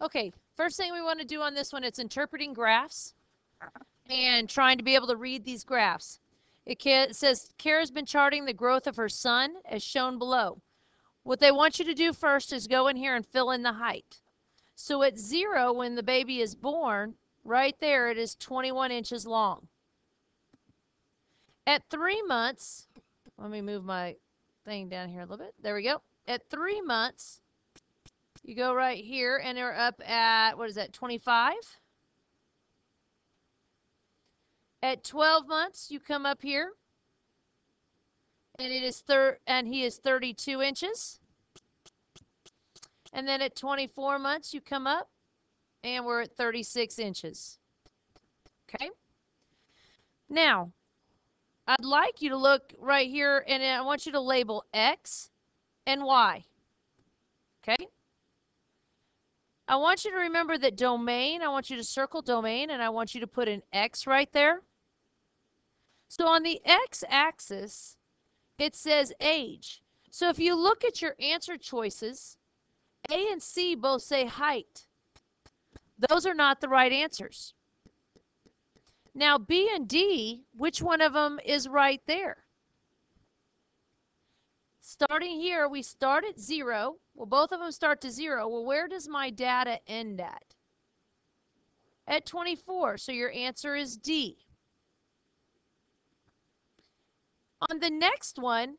Okay, first thing we want to do on this one, it's interpreting graphs and trying to be able to read these graphs. It, says, Kara's been charting the growth of her son as shown below. What they want you to do first is go in here and fill in the height. So at zero, when the baby is born, right there, it is 21 inches long. At three months, let me move my thing down here a little bit. There we go. At three months, you go right here and they're up at, what is that, 25? At 12 months, you come up here and it is thir- and he is 32 inches. And then at 24 months, you come up and we're at 36 inches. Okay? Now, I'd like you to look right here and I want you to label X and Y. Okay? I want you to remember that domain, I want you to circle domain and I want you to put an X right there. So on the X axis, it says age. So if you look at your answer choices, A and C both say height. Those are not the right answers. Now B and D, which one of them is right there? Starting here, we start at zero. Well, both of them start to zero. Well, where does my data end at? At 24. So your answer is D. On the next one,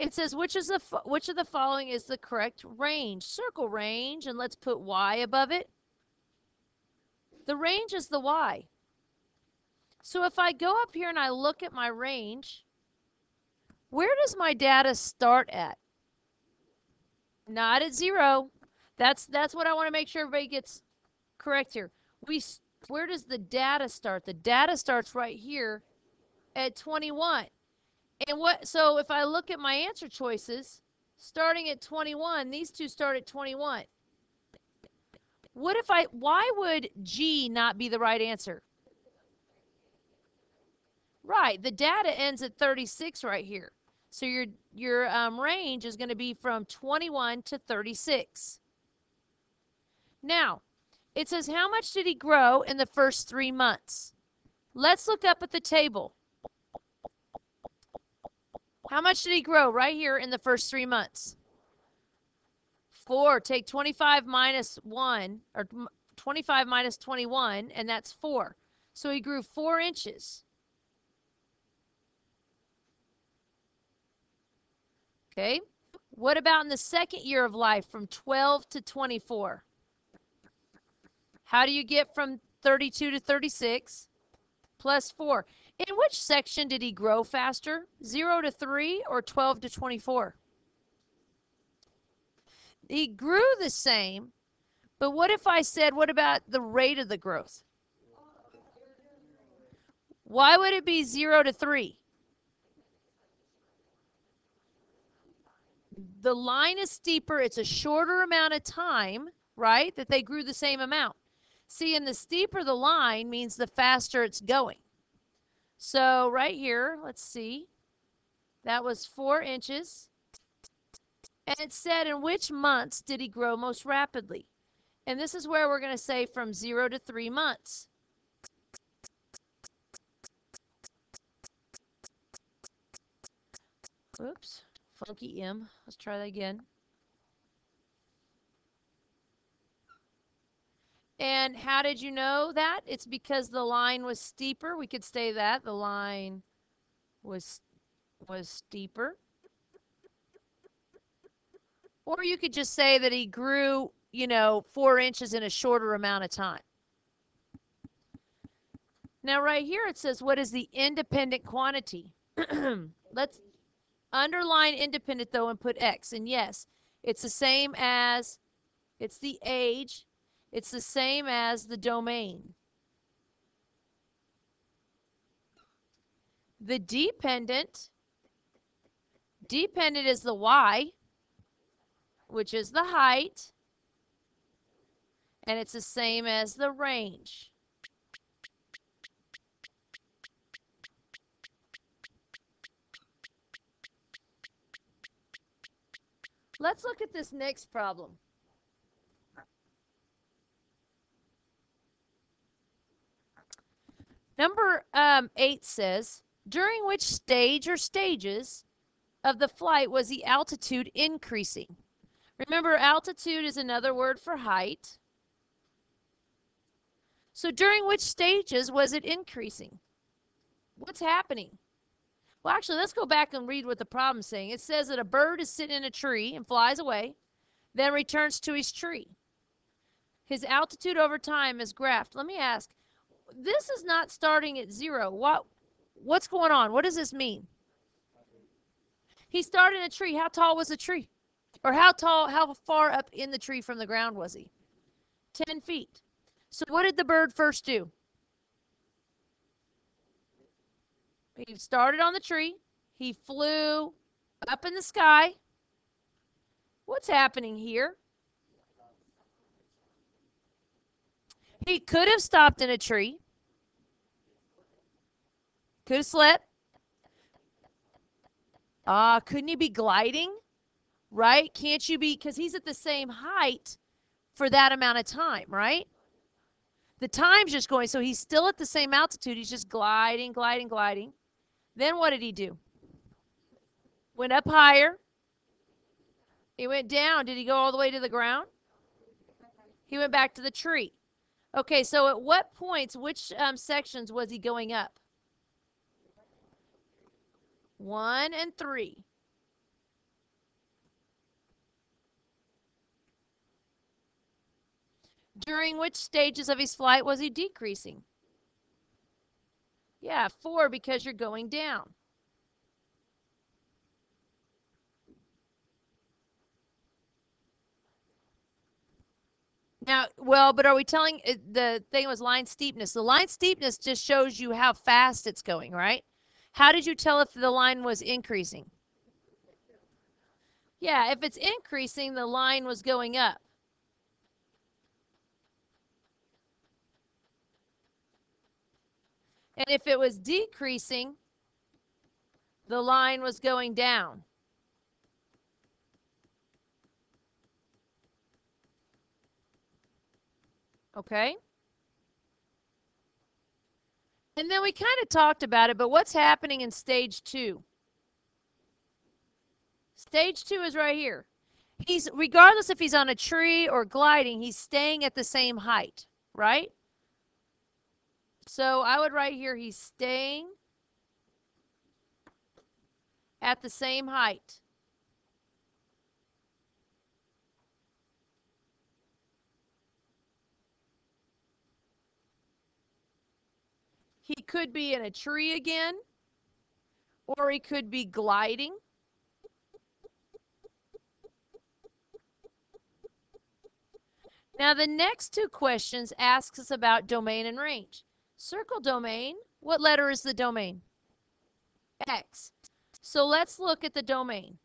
it says which is the which of the following is the correct range? Circle range and let's put y above it. The range is the y. So if I go up here and I look at my range, where does my data start at? Not at 0. That's that's what I want to make sure everybody gets correct here. We where does the data start? The data starts right here at 21. And what, so if I look at my answer choices, starting at 21, these two start at 21. What if I, why would G not be the right answer? Right, the data ends at 36 right here. So your, your um, range is going to be from 21 to 36. Now, it says how much did he grow in the first three months? Let's look up at the table. How much did he grow right here in the first three months? Four. Take 25 minus 1, or 25 minus 21, and that's 4. So he grew 4 inches. Okay. What about in the second year of life from 12 to 24? How do you get from 32 to 36? Plus 4. In which section did he grow faster? 0 to 3 or 12 to 24? He grew the same, but what if I said, what about the rate of the growth? Why would it be 0 to 3? The line is steeper. It's a shorter amount of time, right, that they grew the same amount. See, and the steeper the line means the faster it's going. So right here, let's see. That was four inches. And it said in which months did he grow most rapidly? And this is where we're going to say from zero to three months. Oops, funky M. Let's try that again. And how did you know that? It's because the line was steeper. We could say that the line was was steeper. Or you could just say that he grew, you know, four inches in a shorter amount of time. Now, right here it says, what is the independent quantity? Let's underline independent, though, and put X. And yes, it's the same as, it's the age it's the same as the domain. The dependent, dependent is the y, which is the height, and it's the same as the range. Let's look at this next problem. Number um, eight says, during which stage or stages of the flight was the altitude increasing? Remember, altitude is another word for height. So during which stages was it increasing? What's happening? Well, actually, let's go back and read what the problem's saying. It says that a bird is sitting in a tree and flies away, then returns to his tree. His altitude over time is graphed. Let me ask, this is not starting at zero. What what's going on? What does this mean? He started in a tree. How tall was the tree? Or how tall, how far up in the tree from the ground was he? 10 feet. So what did the bird first do? He started on the tree. He flew up in the sky. What's happening here? He could have stopped in a tree. Could have slept. Ah, uh, couldn't he be gliding? Right? Can't you be because he's at the same height for that amount of time, right? The time's just going, so he's still at the same altitude. He's just gliding, gliding, gliding. Then what did he do? Went up higher. He went down. Did he go all the way to the ground? He went back to the tree. Okay, so at what points, which um, sections was he going up? One and three. During which stages of his flight was he decreasing? Yeah, four because you're going down. Now, well, but are we telling uh, the thing was line steepness? The line steepness just shows you how fast it's going, right? How did you tell if the line was increasing? Yeah, if it's increasing, the line was going up. And if it was decreasing, the line was going down. Okay? And then we kind of talked about it, but what's happening in stage two? Stage two is right here. He's, regardless if he's on a tree or gliding, he's staying at the same height, right? So I would write here, he's staying at the same height. He could be in a tree again, or he could be gliding. Now, the next two questions asks us about domain and range. Circle domain, what letter is the domain? X. So let's look at the domain.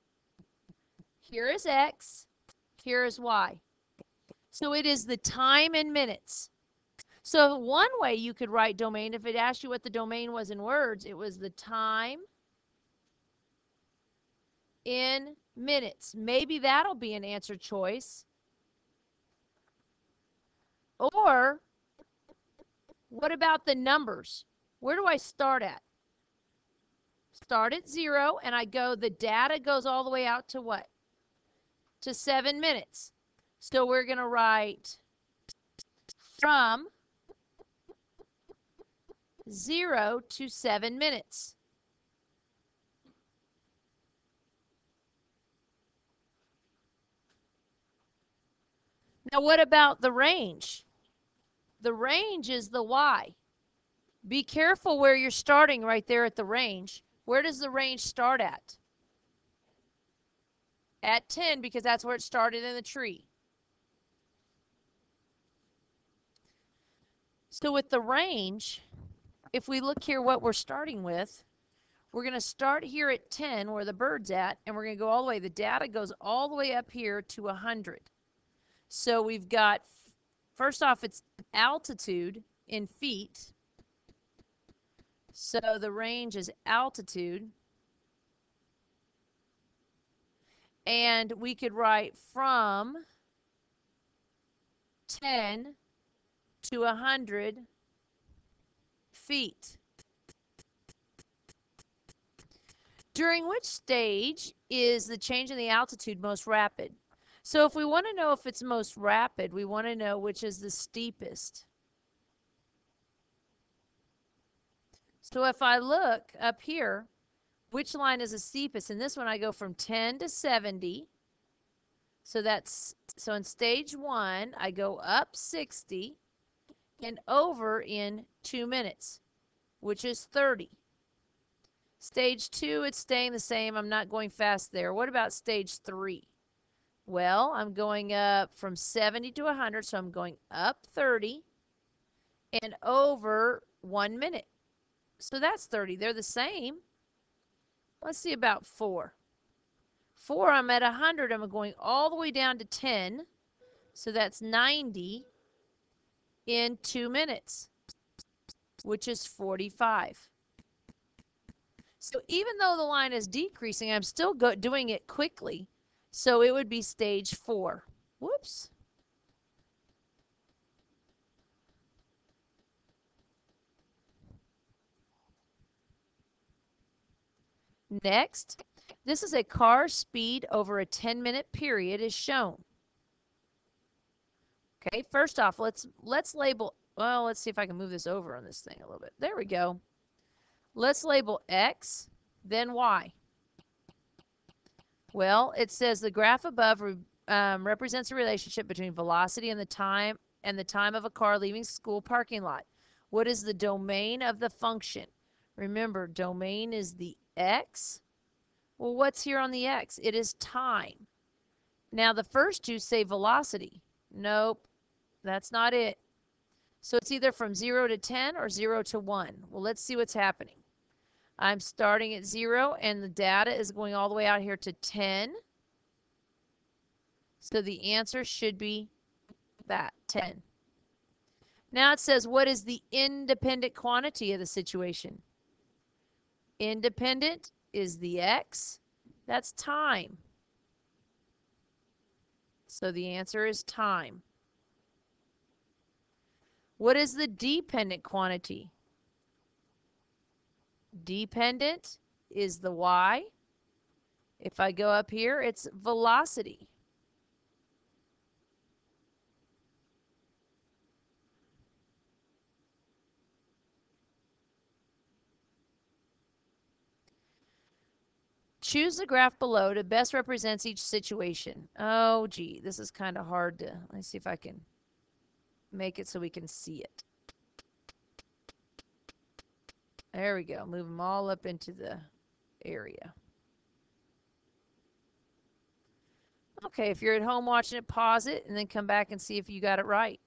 Here is X, here is Y. So it is the time in minutes. So one way you could write domain, if it asked you what the domain was in words, it was the time in minutes. Maybe that'll be an answer choice. Or what about the numbers? Where do I start at? Start at zero and I go, the data goes all the way out to what? To seven minutes. So we're going to write from 0 to 7 minutes. Now, what about the range? The range is the Y. Be careful where you're starting right there at the range. Where does the range start at? At 10 because that's where it started in the tree. So with the range, if we look here what we're starting with, we're going to start here at 10 where the bird's at, and we're going to go all the way. The data goes all the way up here to 100. So we've got, first off, it's altitude in feet. So the range is altitude. And we could write from 10 to 100 feet. During which stage is the change in the altitude most rapid? So if we want to know if it's most rapid, we want to know which is the steepest. So if I look up here, which line is the steepest? In this one, I go from 10 to 70. So that's, so in stage one, I go up 60 and over in two minutes, which is 30. Stage two, it's staying the same. I'm not going fast there. What about stage three? Well, I'm going up from 70 to 100, so I'm going up 30 and over one minute. So that's 30. They're the same. Let's see about 4. 4, I'm at 100. I'm going all the way down to 10. So that's 90 in 2 minutes, which is 45. So even though the line is decreasing, I'm still doing it quickly. So it would be stage 4. Whoops. Next, this is a car speed over a 10 minute period is shown. Okay, first off, let's let's label, well, let's see if I can move this over on this thing a little bit. There we go. Let's label X, then Y. Well, it says the graph above um, represents a relationship between velocity and the time and the time of a car leaving school parking lot. What is the domain of the function? Remember, domain is the x. Well, what's here on the x? It is time. Now, the first two say velocity. Nope, that's not it. So it's either from 0 to 10 or 0 to 1. Well, let's see what's happening. I'm starting at 0, and the data is going all the way out here to 10. So the answer should be that, 10. Now it says, what is the independent quantity of the situation? Independent is the x. That's time. So the answer is time. What is the dependent quantity? Dependent is the y. If I go up here, it's velocity. Choose the graph below to best represents each situation. Oh, gee, this is kind of hard to, let's see if I can make it so we can see it. There we go. Move them all up into the area. Okay, if you're at home watching it, pause it and then come back and see if you got it right.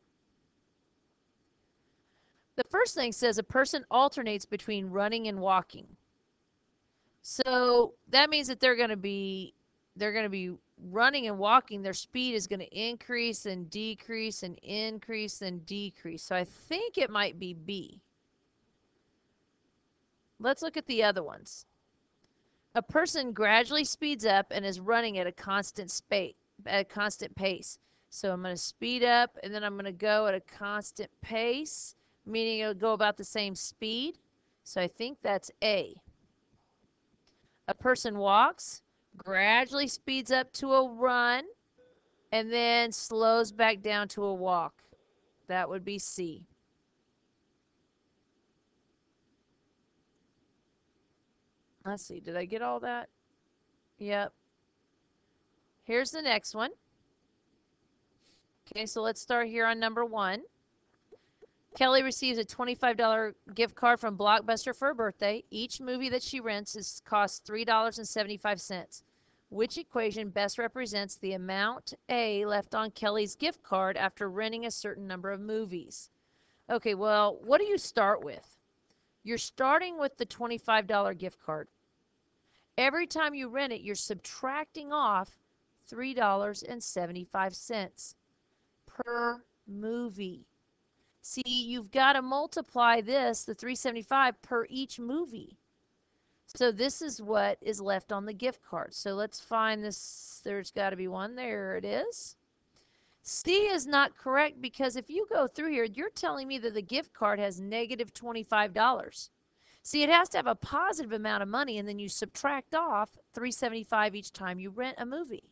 The first thing says a person alternates between running and walking. So that means that they're going to be they're going to be running and walking. Their speed is going to increase and decrease and increase and decrease. So I think it might be B. Let's look at the other ones. A person gradually speeds up and is running at a constant at a constant pace. So I'm going to speed up and then I'm going to go at a constant pace, meaning it'll go about the same speed. So I think that's A. A person walks, gradually speeds up to a run, and then slows back down to a walk. That would be C. Let's see, did I get all that? Yep. Here's the next one. Okay, so let's start here on number one. Kelly receives a $25 gift card from Blockbuster for her birthday. Each movie that she rents is costs $3.75. Which equation best represents the amount A left on Kelly's gift card after renting a certain number of movies? Okay, well, what do you start with? You're starting with the $25 gift card. Every time you rent it, you're subtracting off $3.75 per movie. See, you've got to multiply this, the 375 per each movie. So this is what is left on the gift card. So let's find this. There's got to be one. There it is. C is not correct because if you go through here, you're telling me that the gift card has negative $25. See, it has to have a positive amount of money and then you subtract off 375 each time you rent a movie.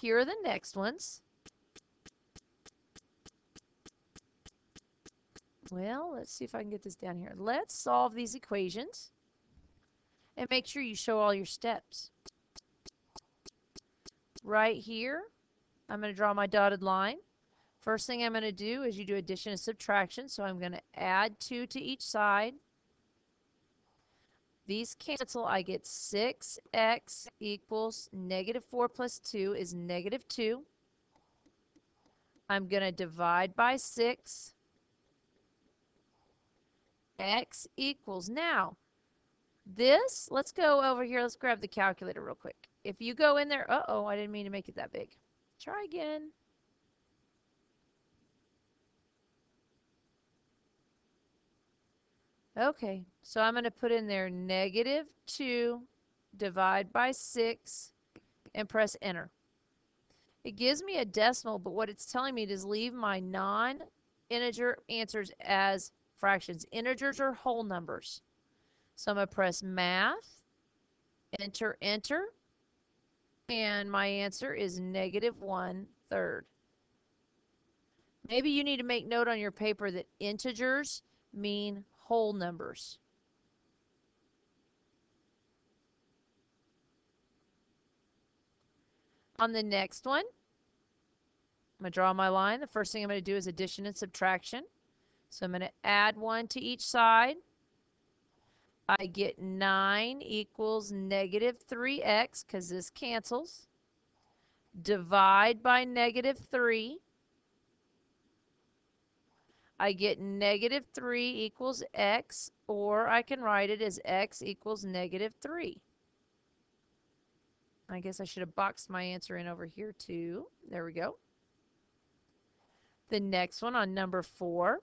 Here are the next ones. Well, let's see if I can get this down here. Let's solve these equations and make sure you show all your steps. Right here, I'm going to draw my dotted line. First thing I'm going to do is you do addition and subtraction. So I'm going to add 2 to each side. These cancel. I get 6x equals negative 4 plus 2 is negative 2. I'm going to divide by 6. x equals. Now, this, let's go over here. Let's grab the calculator real quick. If you go in there, uh-oh, I didn't mean to make it that big. Try again. Okay, so I'm going to put in there negative 2 divide by 6 and press enter. It gives me a decimal, but what it's telling me is leave my non-integer answers as fractions. Integers are whole numbers. So I'm going to press math, enter, enter, and my answer is negative one third. Maybe you need to make note on your paper that integers mean whole numbers. On the next one, I'm going to draw my line. The first thing I'm going to do is addition and subtraction. So I'm going to add one to each side. I get 9 equals negative 3x because this cancels. Divide by negative 3. I get negative 3 equals x, or I can write it as x equals negative 3. I guess I should have boxed my answer in over here too. There we go. The next one on number 4.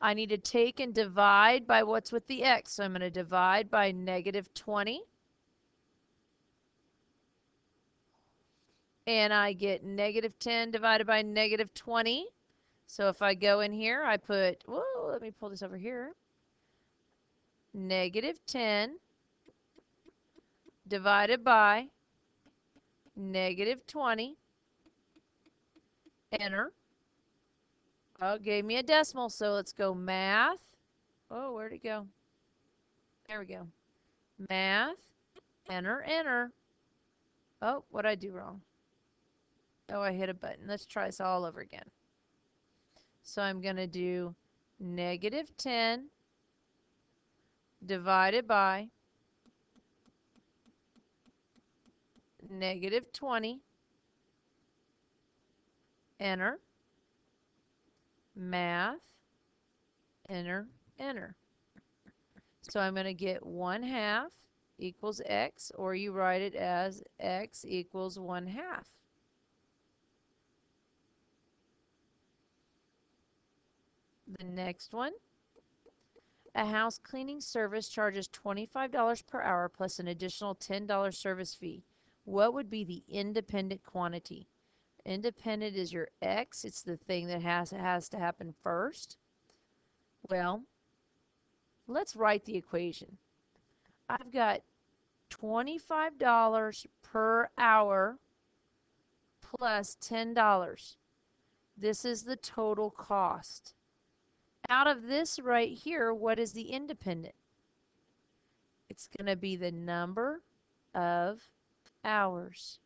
I need to take and divide by what's with the x. So I'm going to divide by negative 20. And I get negative 10 divided by negative 20. So if I go in here, I put, whoa, let me pull this over here. Negative 10 divided by negative 20. Enter. Oh, gave me a decimal, so let's go math. Oh, where'd it go? There we go. Math. Enter, enter. Oh, what'd I do wrong? Oh, I hit a button. Let's try this all over again. So I'm going to do negative 10 divided by negative 20. Enter. Math. Enter. Enter. So I'm going to get 1 half equals x, or you write it as x equals 1 half. The next one. A house cleaning service charges $25 per hour plus an additional $10 service fee. What would be the independent quantity? Independent is your X. It's the thing that has, has to happen first. Well, let's write the equation. I've got $25 per hour plus $10. This is the total cost out of this right here, what is the independent? It's going to be the number of hours.